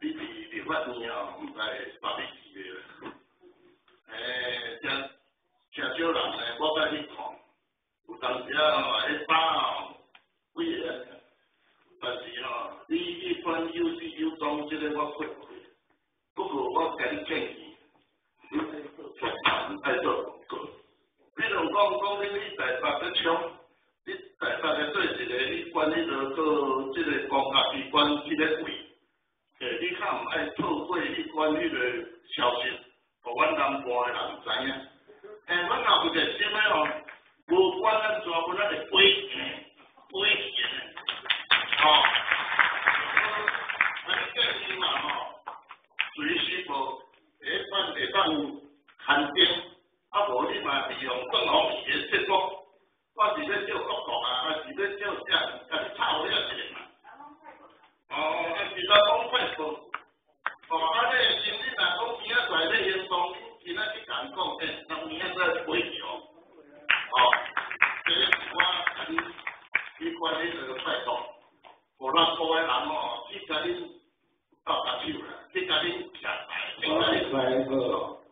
你伫立法院哦，毋知会发咩事咧？诶，真真少人咧，我甲你看，有当时啊，迄把哦，几个，但是吼，你你款有始有终，即个我过过，不过我甲你建议，你爱做广告，比如讲讲你你台北咧冲。你台北咧做，即个公家机关即个位，诶，你较毋爱透过你管迄个消息，互阮南部诶人知影。诶，阮若有个心诶吼，无管咱怎，阮咱会飞钱，飞钱，吼。啊，你建议嘛吼，随时无诶，咱会当限定，啊无你嘛利用更好伊诶节哦，啊，咧是你若讲明仔载咧行动，今仔去讲讲，诶，那明仔载回去哦。哦，这是我甲你，你管理这个快速，互咱各位人哦，去甲恁搭搭手啦，去甲恁吃菜，去甲恁。来，好，好，感谢你，来。